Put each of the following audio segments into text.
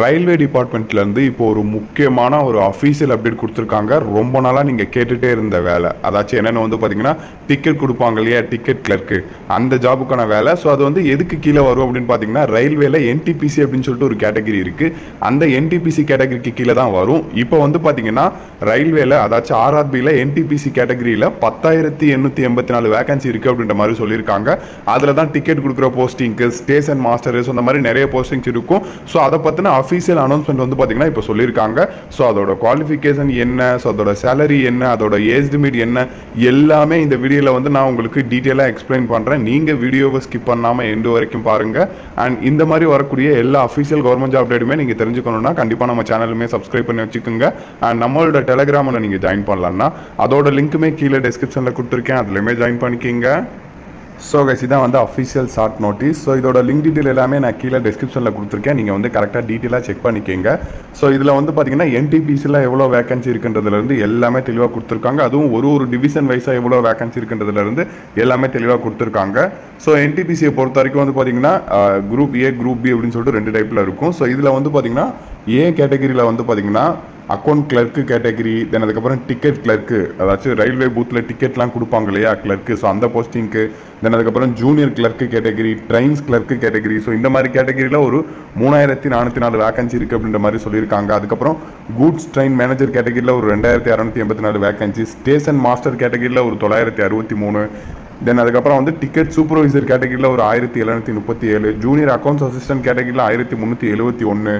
Railway டிபார்ட்மெண்ட்லேருந்து இப்போ ஒரு முக்கியமான ஒரு அஃபீஷியல் அப்டேட் கொடுத்துருக்காங்க. ரொம்ப நாளாக நீங்கள் கேட்டுகிட்டே இருந்த வேலை. அதாச்சும் என்னென்னு வந்து பார்த்தீங்கன்னா டிக்கெட் கொடுப்பாங்க இல்லையா டிக்கெட் கிளர்க்கு அந்த ஜாபுக்கான வேலை. ஸோ அது வந்து எதுக்கு கீழே வரும் அப்படின்னு பார்த்தீங்கன்னா ரயில்வேல என்டிபிசி அப்படின்னு சொல்லிட்டு ஒரு கேட்டகரி இருக்குது அந்த என்டிபிசி கேட்டகரிக்கு கீழே தான் வரும். இப்போ வந்து பார்த்தீங்கன்னா ரயில்வேல அதாச்சும் ஆர்ஆர்பியில் என்டிபிசி கேட்டகரியில் பத்தாயிரத்தி எண்ணூற்றி எண்பத்தி நாலு வேகன்சி இருக்குது அப்படின்ற மாதிரி சொல்லியிருக்காங்க. அதில் தான் டிக்கெட் கொடுக்குற போஸ்டிங்க்கு ஸ்டேஷன் மாஸ்டர்ஸ் அந்த மாதிரி நிறைய போஸ்டிங்ஸ் இருக்கும். ஸோ அதை பற்றின அஃபீஷியல் அனௌன்ஸ்மெண்ட் வந்து பார்த்தீங்கன்னா இப்போ சொல்லியிருக்காங்க. ஸோ அதோட குவாலிஃபிகேஷன் என்ன? ஸோ அதோட சேலரி என்ன? அதோட ஏஜ் லிமிட் என்ன? எல்லாமே இந்த வீடியோவில் வந்து நான் உங்களுக்கு டீட்டெயிலாக எக்ஸ்பிளைன் பண்ணுறேன் நீங்கள் வீடியோவை ஸ்கிப் பண்ணாமல் எண்டு வரைக்கும் பாருங்கள் அண்ட் இந்த மாதிரி வரக்கூடிய எல்லா அஃபீஷியல் கவர்மெண்ட் ஜாப் அப்டேட்டுமே நீங்கள் தெரிஞ்சுக்கணும்னா கண்டிப்பாக நம்ம சேனலுமே சப்ஸ்கிரைப் பண்ணி வச்சுக்கோங்க. அண்ட் நம்மளோட டெலகிராமில் நீங்கள் ஜாயின் பண்ணலாம்னா அதோட லிங்க்குமே கீழே டிஸ்கிரிப்ஷனில் கொடுத்துருக்கேன். அதுலேயுமே ஜாயின் பண்ணிக்கிங்க. ஸோ கைஸ் இதான் வந்து அஃபிஷியல் ஷார்ட் நோட்டீஸ் ஸோ இதோட லிங்க் டீட்டெயில் எல்லாமே நான் கீழே டிஸ்கிரிப்ஷனில் கொடுத்துருக்கேன். நீங்கள் வந்து கரெக்டாக டீட்டெயிலாக செக் பண்ணிக்கோங்க. ஸோ இதில் வந்து பார்த்தீங்கன்னா என்டிபிசியில் எவ்வளோ வேகன்சி இருக்குன்றதுலேருந்து எல்லாமே தெளிவாக கொடுத்துருக்காங்க. அதுவும் ஒரு ஒரு டிவிஷன் வைஸாக எவ்வளோ வேகன்சி இருக்குன்றதுலேருந்து எல்லாமே தெளிவாக கொடுத்துருக்காங்க. ஸோ என்டிபிசியை பொறுத்த வரைக்கும் வந்து பார்த்தீங்கன்னா குரூப் ஏ குரூப் பி அப்படின்னு சொல்லிட்டு ரெண்டு டைப்பில் இருக்கும். ஸோ இதில் வந்து பார்த்தீங்கன்னா ஏ கேட்டகரியில் வந்து பார்த்தீங்கன்னா அக்கௌண்ட் கிளர்க்கு கேட்டகரி தென் அதுக்கப்புறம் டிக்கெட் கிளர்க்கு அதாச்சும் ரயில்வே பூத்தில் டிக்கெட்லாம் கொடுப்பாங்க இல்லையா கிளர்க்கு ஸோ அந்த போஸ்டிங்க்கு தென் அதுக்கப்புறம் junior clerk category trains clerk category so இந்த மாதிரி கேட்டகரியில் ஒரு மூணாயிரத்தி நானூற்றி நாலு வேக்கன்சி இருக்குது அப்படின்ற மாதிரி சொல்லியிருக்காங்க. அதுக்கப்புறம் கூட்ஸ் ட்ரெயின் மேனேஜர் கேட்டகரியில் ஒரு ரெண்டாயிரத்தி அறநூற்றி எண்பத்தி நாலு வேகன்சி ஸ்டேஷன் மாஸ்டர் கேட்டகரியில் ஒரு தொள்ளாயிரத்தி அறுபத்தி மூணு. தென் அதுக்கப்புறம் வந்து டிக்கெட் சூப்பர்வைசர் கேட்டகிரியில் ஒரு ஆயிரத்தி எழுநூற்றி முப்பத்தி ஏழு ஜூனியர் அக்கௌண்ட்ஸ் அசிஸ்டன்ட் கேட்டகிரியில் ஆயிரத்தி முந்நூற்றி எழுபத்தி ஒன்று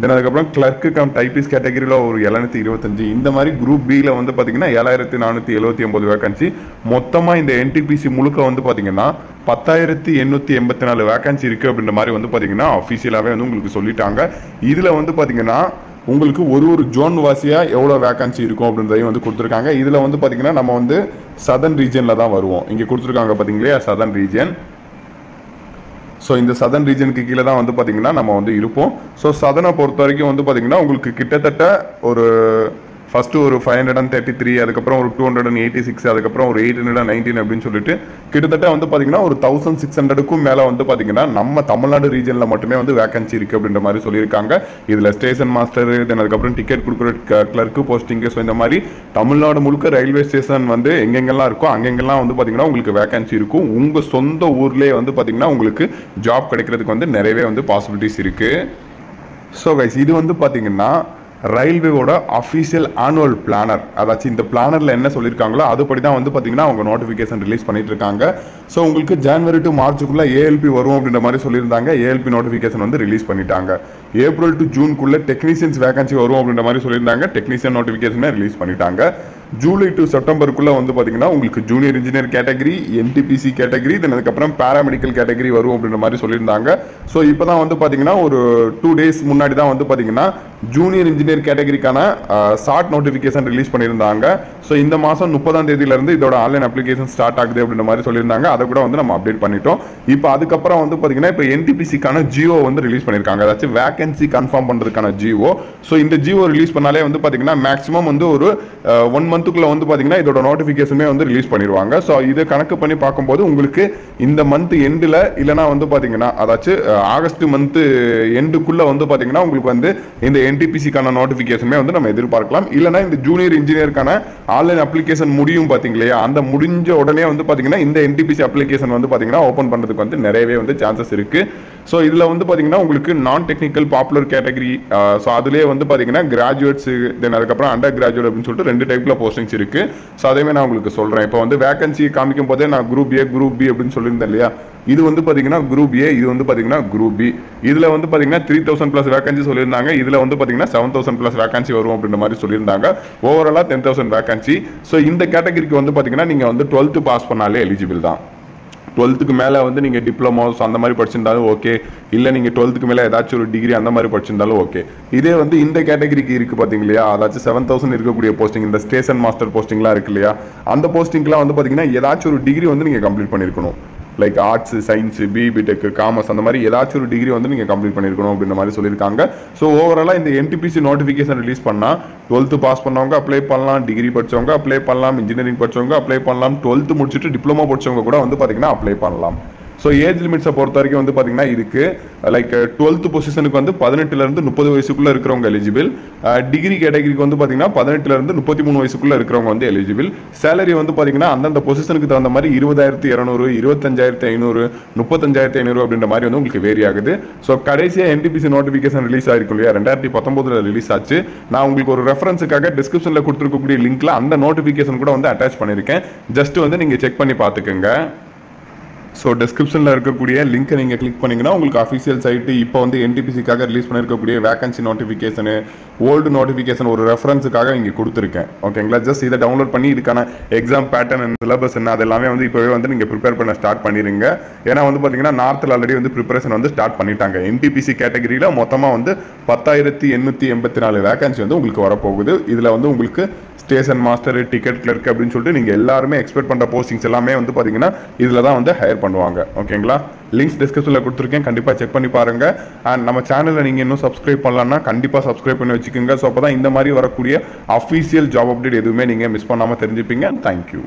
தென் அதுக்கப்புறம் கிளர்க்கு கம் டைபிஸ் கேட்டகரியில் ஒரு எழுநூத்தி இருபத்தஞ்சு. இந்த மாதிரி குரூப் பியில் வந்து பார்த்தீங்கன்னா ஏழாயிரத்தி நானூற்றி எழுபத்தி ஒம்பது வேகன்சி மொத்தமாக இந்த என்டிபிசி முழுக்க வந்து பார்த்தீங்கன்னா பத்தாயிரத்தி எண்ணூற்றி எண்பத்தி நாலு வேகன்சி இருக்குது அப்படின்ற மாதிரி வந்து பார்த்தீங்கன்னா அஃபிஷியலாகவே வந்து உங்களுக்கு சொல்லிட்டாங்க. இதில் வந்து பார்த்தீங்கன்னா உங்களுக்கு ஒரு ஒரு ஜோன் வாசியாக எவ்வளோ வேக்கன்சி இருக்கும் அப்படின்றதையும் வந்து கொடுத்துருக்காங்க. இதில் வந்து பார்த்தீங்கன்னா நம்ம வந்து சதன் ரீஜனில் தான் வருவோம். இங்கே கொடுத்துருக்காங்க பார்த்தீங்களா சதன் ரீஜன் ஸோ இந்த சதன் ரீஜனுக்கு கீழே தான் வந்து பார்த்தீங்கன்னா நம்ம வந்து இருப்போம். ஸோ சதனை பொறுத்த வரைக்கும் வந்து பார்த்தீங்கன்னா உங்களுக்கு கிட்டத்தட்ட ஒரு ஃபஸ்ட்டு ஒரு five hundred and thirty three அதுக்கப்புறம் ஒரு two hundred and eighty six அதுக்கப்புறம் ஒரு எயிட் ஹண்ட்ரட் நைன்டீன் அப்படின்னு சொல்லிட்டு கிட்டத்தட்ட வந்து பார்த்தீங்கன்னா ஒரு தௌசண்ட் சிக்ஸ் ஹண்ட்ரடுக்கும் மேலே வந்து பார்த்தீங்கன்னா நம்ம தமிழ்நாடு ரீஜனில் மட்டுமே வந்து வேகன்சி இருக்குது அப்படின்ற மாதிரி சொல்லியிருக்காங்க. இதில் ஸ்டேஷன் மாஸ்டர் தென் அதுக்கப்புறம் டிக்கெட் கொடுக்குற கிளர்க்கு போஸ்டிங்கு ஸோ இந்த மாதிரி தமிழ்நாடு முழுக்க ரயில்வே ஸ்டேஷன் வந்து எங்கெங்கெல்லாம் இருக்கோ அங்கெங்கெல்லாம் வந்து பார்த்தீங்கன்னா உங்களுக்கு வேகன்சி இருக்கும். உங்கள் சொந்த ஊர்லேயே வந்து பார்த்தீங்கன்னா உங்களுக்கு ஜாப் கிடைக்கிறதுக்கு வந்து நிறையவே வந்து பாசிபிலிட்டிஸ் இருக்குது ஸோ கைஸ் இது வந்து பார்த்தீங்கன்னா ரயில்வேவோட அஃபீஷியல் ஆனுவல் பிளானர் அதாச்சும் இந்த பிளானரில் என்ன சொல்லியிருக்காங்களோ அதுபடி தான் வந்து பார்த்தீங்கன்னா அவங்க நோட்டிஃபிகேஷன் ரிலீஸ் பண்ணிட்டு இருக்காங்க ஸோ உங்களுக்கு ஜனவரி டு மார்ச்சுக்குள்ளே ஏஎல்பி வரும் அப்படின்ற மாதிரி சொல்லியிருந்தாங்க. ஏஎல்பி நோட்டிஃபிகேஷன் வந்து ரிலீஸ் பண்ணிட்டாங்க. ஏப்ரல் டு ஜூன்குள்ளே டெக்னீஷியன்ஸ் வேகன்சி வரும் அப்படின்ற மாதிரி சொல்லியிருந்தாங்க. டெக்னீஷியன் நோட்டிஃபிகேஷனே ரிலீஸ் பண்ணிட்டாங்க. ஜூலை டு செப்டம்பருக்குள்ளே வந்து பார்த்தீங்கன்னா உங்களுக்கு junior engineer category NTPC category then அதுக்கப்புறம் பேராமெடிக்கல் கேட்டகரி வரும் அப்படின்ற மாதிரி சொல்லியிருந்தாங்க. ஸோ இப்போ தான் வந்து பார்த்தீங்கன்னா ஒரு டூ டேஸ் முன்னாடி தான் வந்து பார்த்தீங்கன்னா ஜூனியர் இன்ஜினியர் கேட்டகரிக்கான ஷார்ட் நோட்டிஃபிகேஷன் ரிலீஸ் பண்ணியிருந்தாங்க. ஸோ இந்த மாதம் முப்பதாம் தேதியிலேருந்து இதோட ஆன்லைன் அப்ளிகேஷன் ஸ்டார்ட் ஆகுது அப்படின்ற மாதிரி சொல்லியிருந்தாங்க. அதை கூட வந்து நம்ம அப்டேட் பண்ணிட்டோம். இப்போ அதுக்கப்புறம் வந்து பார்த்தீங்கன்னா இப்போ என்டிபிசிக்கான ஜியோ வந்து ரிலீஸ் பண்ணியிருக்காங்க. அதாச்சும் வேகன்சி கன்ஃபார்ம் பண்ணுறதுக்கான ஜியோ ஸோ இந்த ஜியோ ரிலீஸ் பண்ணாலே வந்து பார்த்தீங்கன்னா மேக்ஸிமம் வந்து ஒரு ஒன் மந்த்துக்குள்ள வந்து பார்த்தீங்கன்னா இதோட நோட்டிஃபிகேஷனுமே வந்து ரிலீஸ் பண்ணிடுவாங்க ஸோ இதை கணக்கு பண்ணி பார்க்கும்போது உங்களுக்கு இந்த மந்த் எண்டில் இல்லைனா வந்து பார்த்தீங்கன்னா அதாச்சும் ஆகஸ்ட் மந்த்து எண்டுக்குள்ளே வந்து பார்த்தீங்கன்னா உங்களுக்கு வந்து இந்த என்டிபிசிக்கான நோட்டிஃபிகேஷனுமே வந்து நம்ம எதிர்பார்க்கலாம். இல்லைனா இந்த ஜூனியர் இன்ஜினியருக்கான ஆன்லைன் அப்ளிகேஷன் முடியும் பார்த்தீங்களா அந்த முடிஞ்ச உடனே வந்து பார்த்தீங்கன்னா இந்த என்டிபிசி அப்ளிகேஷன் வந்து பார்த்தீங்கன்னா ஓப்பன் பண்ணுறதுக்கு வந்து நிறையவே வந்து சான்சஸ் இருக்குது ஸோ இதில் வந்து பார்த்தீங்கன்னா உங்களுக்கு நான் டெக்னிக்கல் பாப்புலர் கேட்டகரி ஸோ அதுலேயே வந்து பார்த்தீங்கன்னா கிராஜுவேட்ஸ் தென் அதுக்கப்புறம் அண்டர் கிராஜுவேட் அப்படின்னு சொல்லிட்டு ரெண்டு டைப்பில் போஸ்டிங்ஸ் இருக்குது ஸோ அதையுமே நான் உங்களுக்கு சொல்கிறேன் இப்போ வந்து வேகன்சி காமிக்கும் போதே நான் குரூப் ஏ குரூப் பி அப்படின்னு சொல்லியிருந்தேன் இல்லையா? இது வந்து பார்த்தீங்கன்னா குரூப் ஏ இது வந்து பார்த்தீங்கன்னா குரூப் பி இதில் வந்து பார்த்தீங்கன்னா த்ரீ தௌசண்ட் ப்ளஸ் வேகன்சி சொல்லியிருந்தாங்க. இதில் வந்து பார்த்தீங்கன்னா செவன் தௌசண்ட் ப்ளஸ் வேகன்சி வரும் அப்படின்ற மாதிரி சொல்லியிருந்தாங்க. ஓவராலாக டென் தௌசண்ட் வேகன்சி ஸோ இந்த கேட்டகரிக்கு வந்து பார்த்தீங்கன்னா நீங்கள் வந்து டுவெல்த்து பாஸ் பண்ணாலே எலிஜிபிள் தான். டுவெல்த்துக்கு மேலே வந்து நீங்கள் டிப்ளமோஸ் அந்த மாதிரி படிச்சிருந்தாலும் ஓகே. இல்லை நீங்கள் டுவெல்த்துக்கு மேலே ஏதாச்சும் ஒரு டிகிரி அந்த மாதிரி படிச்சிருந்தாலும் ஓகே. இதே வந்து இந்த கேட்டகரிக்கு இருக்குது பார்த்தீங்க இல்லையா அதாச்சும் செவன் தௌசண்ட் இருக்கக்கூடிய போஸ்டிங் இந்த ஸ்டேஷன் மாஸ்டர் போஸ்டிங்லாம் இருக்கு இல்லையா? அந்த போஸ்டிங்லாம் வந்து பார்த்தீங்கன்னா ஏதாச்சும் ஒரு டிகிரி வந்து நீங்கள் கம்ப்ளீட் பண்ணியிருக்கணும். Like arts science B B Tech commerce அந்த மாதிரி ஏதாச்சும் ஒரு டிகிரி வந்து நீங்கள் கம்ப்ளீட் பண்ணியிருக்கணும் அப்படின்ற மாதிரி சொல்லியிருக்காங்க. ஸோ ஓவராலாக இந்த என்டிபிசி நோட்டிஃபிகேஷன் ரிலீஸ் பண்ணால் டுவெல்த்து பாஸ் பண்ணவங்க அப்ளை பண்ணலாம் டிகிரி படிச்சவங்க அப்ளை பண்ணலாம் இன்ஜினியரிங் படிச்சவங்க அப்ளை பண்ணலாம் டுவெல்த்து முடிச்சுட்டு டிப்ளமோ படிச்சவங்க கூட வந்து பார்த்தீங்கன்னா அப்ளை பண்ணலாம். ஸோ ஏஜ் லிமிட்ஸை பொறுத்த வரைக்கும் வந்து பார்த்தீங்கன்னா இதுக்கு லைக் டுவெல்த் uh, பொசிஷனுக்கு வந்து பதினெட்டுலேருந்து முப்பது வயசுக்குள்ளே இருக்கிறவங்க எலிஜிபிள் டிகிரி கேட்டகரிக்கு வந்து பார்த்தீங்கன்னா பதினெட்டுலேருந்து முப்பத்தி மூணு வயசுக்குள்ளே இருக்கிறவங்க வந்து எலிஜிபிள் சேலரி வந்து பார்த்தீங்கன்னா அந்தந்த பொசிஷனுக்கு தகுந்த மாதிரி இருபதாயிரத்தி இரநூறு இருபத்தஞ்சாயிரத்தி ஐநூறு முப்பத்தஞ்சாயிரத்தி ஐநூறு அப்படின்ற மாதிரி வந்து உங்களுக்கு வேரி ஆகுது. ஸோ கடைசியாக என்டிபிசி நோட்டிஃபிகேஷன் ரிலீஸ் ஆகிருக்கும் இல்லையா? ரெண்டாயிரத்தி பத்தொம்போதில் ரிலீஸ் ஆச்சு. நான் உங்களுக்கு ஒரு ரெஃபரன்ஸுக்காக டிஸ்கிரிப்ஷனில் கொடுத்துருக்கக்கூடிய லிங்க்ல அந்த நோட்டிஃபிகேஷன் கூட வந்து அட்டாச் பண்ணியிருக்கேன் ஜஸ்ட் வந்து நீங்கள் செக் பண்ணி பார்த்துக்கோங்க. ஸோ டிஸ்கிரிப்ஷனில் இருக்கக்கூடிய லிங்க்கை நீங்கள் கிளிக் பண்ணிங்கன்னா உங்களுக்கு அஃபிஷியல் சைட்டு இப்போ வந்து என்டிபிசிக்காக ரிலீஸ் பண்ணியிருக்கக்கூடிய வேகன்சி நோட்டிஃபிகேஷனு ஓல்டு நோட்டிஃபிகேஷன் ஒரு ரெஃபரன்ஸுக்காக இங்கே கொடுத்துருக்கேன். ஓகேங்களா ஜஸ்ட் இதை டவுன்லோட் பண்ணி இதுக்கான எக்ஸாம் பேட்டர்ன் அண்ட் சிலபஸ் என்ன அது எல்லாமே வந்து இப்போவே வந்து நீங்கள் ப்ரிப்பேர் பண்ண ஸ்டார்ட் பண்ணிடுங்க ஏன்னா வந்து பார்த்தீங்கன்னா நார்த்தில் ஆல்ரெடி வந்து ப்ரிப்பரேஷன் வந்து ஸ்டார்ட் பண்ணிட்டாங்க. என்டிபிசி கேட்டகரியில் மொத்தமாக வந்து பத்தாயிரத்தி எண்ணூற்றி எண்பத்தி நாலு வேகன்சி வந்து உங்களுக்கு வரப்போகுது. இதில் வந்து உங்களுக்கு ஸ்டேஷன் மாஸ்டர் டிக்கெட் கிளர்க் அப்படின்னு சொல்லிட்டு நீங்கள் எல்லாருமே எக்ஸ்பெக்ட் பண்ணுற போஸ்டிங்ஸ் எல்லாமே வந்து பார்த்தீங்கன்னா இதில் தான் வந்து ஹையர் பண்ணுவாங்க. ஓகேங்களா லிங்க்ஸ் டிஸ்கிரிப்ஷனில் கொடுத்துருக்கேன். கண்டிப்பாக செக் பண்ணி பாருங்க. அண்ட் நம்ம சேனலில் நீங்கள் இன்னும் சப்ஸ்கிரைப் பண்ணலாம்னா கண்டிப்பாக சப்ஸ்கிரைப் பண்ணி வச்சுக்கோங்க. ஸோ அப்போ தான் இந்த மாதிரி வரக்கூடிய அஃபீஷியல் ஜாப் அப்டேட் எதுவுமே நீங்கள் மிஸ் பண்ணாமல் தெரிஞ்சுப்பீங்க. தேங்க்யூ